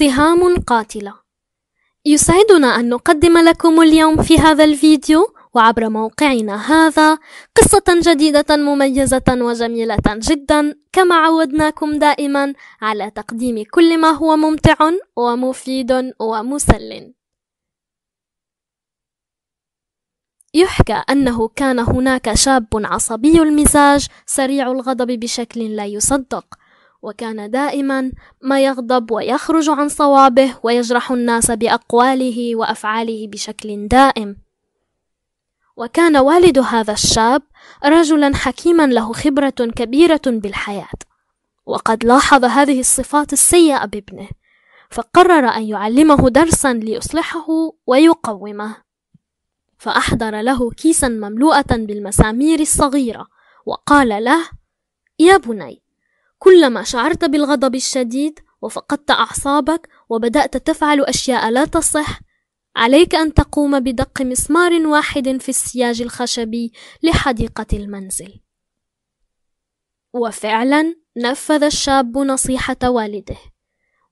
سهام قاتلة. يسعدنا أن نقدم لكم اليوم في هذا الفيديو وعبر موقعنا هذا قصة جديدة مميزة وجميلة جدا كما عودناكم دائما على تقديم كل ما هو ممتع ومفيد ومسل. يحكى أنه كان هناك شاب عصبي المزاج سريع الغضب بشكل لا يصدق. وكان دائما ما يغضب ويخرج عن صوابه ويجرح الناس بأقواله وأفعاله بشكل دائم. وكان والد هذا الشاب رجلا حكيما له خبرة كبيرة بالحياة وقد لاحظ هذه الصفات السيئة بابنه فقرر أن يعلمه درسا ليصلحه ويقومه. فأحضر له كيسا مملوءة بالمسامير الصغيرة وقال له يا بني كلما شعرت بالغضب الشديد وفقدت أعصابك وبدأت تفعل أشياء لا تصح عليك أن تقوم بدق مسمار واحد في السياج الخشبي لحديقة المنزل. وفعلا نفذ الشاب نصيحة والده.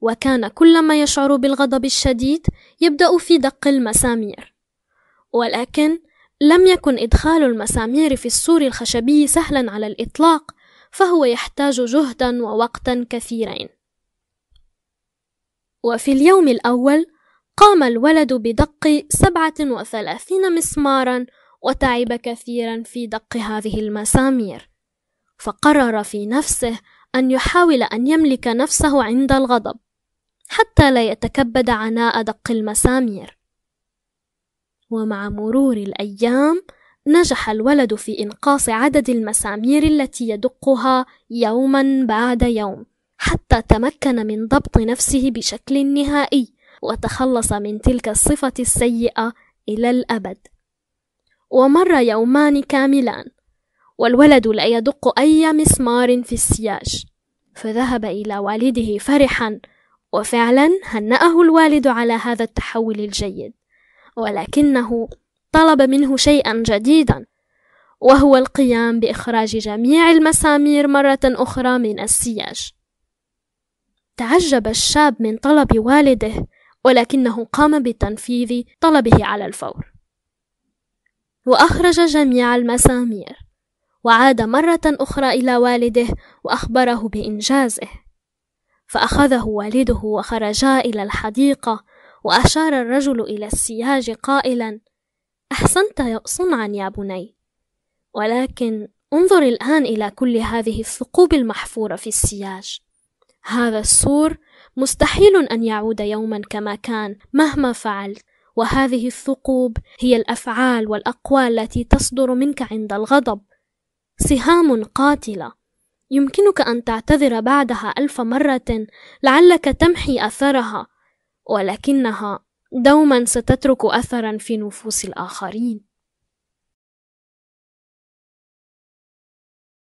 وكان كلما يشعر بالغضب الشديد يبدأ في دق المسامير. ولكن لم يكن إدخال المسامير في السور الخشبي سهلا على الإطلاق فهو يحتاج جهدا ووقتا كثيرين وفي اليوم الأول قام الولد بدق سبعة وثلاثين مسمارا وتعب كثيرا في دق هذه المسامير. فقرر في نفسه أن يحاول أن يملك نفسه عند الغضب حتى لا يتكبد عناء دق المسامير. ومع مرور الأيام نجح الولد في إنقاص عدد المسامير التي يدقها يوما بعد يوم حتى تمكن من ضبط نفسه بشكل نهائي وتخلص من تلك الصفة السيئة إلى الأبد. ومر يومان كاملان والولد لا يدق أي مسمار في السياج. فذهب إلى والده فرحا وفعلا هنأه الوالد على هذا التحول الجيد. ولكنه طلب منه شيئا جديدا وهو القيام بإخراج جميع المسامير مرة أخرى من السياج. تعجب الشاب من طلب والده ولكنه قام بتنفيذ طلبه على الفور. وأخرج جميع المسامير وعاد مرة أخرى إلى والده وأخبره بإنجازه. فأخذه والده وخرجا إلى الحديقة وأشار الرجل إلى السياج قائلا أحسنت صنعا يا بني. ولكن انظر الآن إلى كل هذه الثقوب المحفورة في السياج. هذا السور مستحيل أن يعود يوما كما كان مهما فعلت. وهذه الثقوب هي الأفعال والأقوال التي تصدر منك عند الغضب. سهام قاتلة. يمكنك أن تعتذر بعدها ألف مرة لعلك تمحي أثرها. ولكنها دوما ستترك اثرا في نفوس الآخرين.